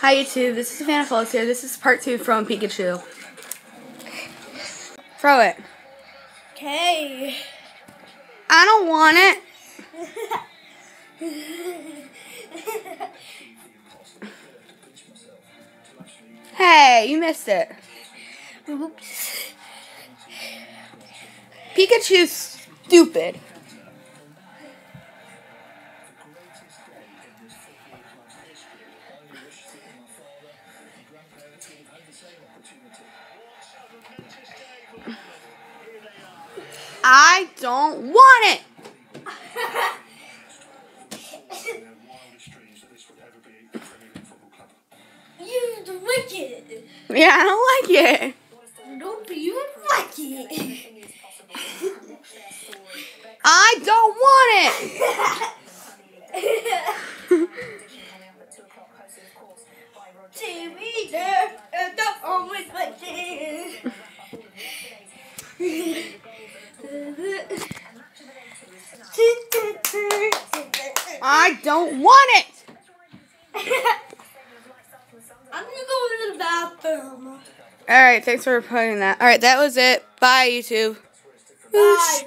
Hi YouTube, this is Savannah Phillips here. This is part two from Pikachu. Throw it. Okay. I don't want it. Hey, you missed it. Oops. Pikachu's stupid. I don't want it. you the wicked. Yeah, I don't like it. Don't be even like it. I don't want it. TV there and the always like this. I don't want it. I'm gonna go to the bathroom. All right, thanks for putting that. All right, that was it. Bye, YouTube. Bye.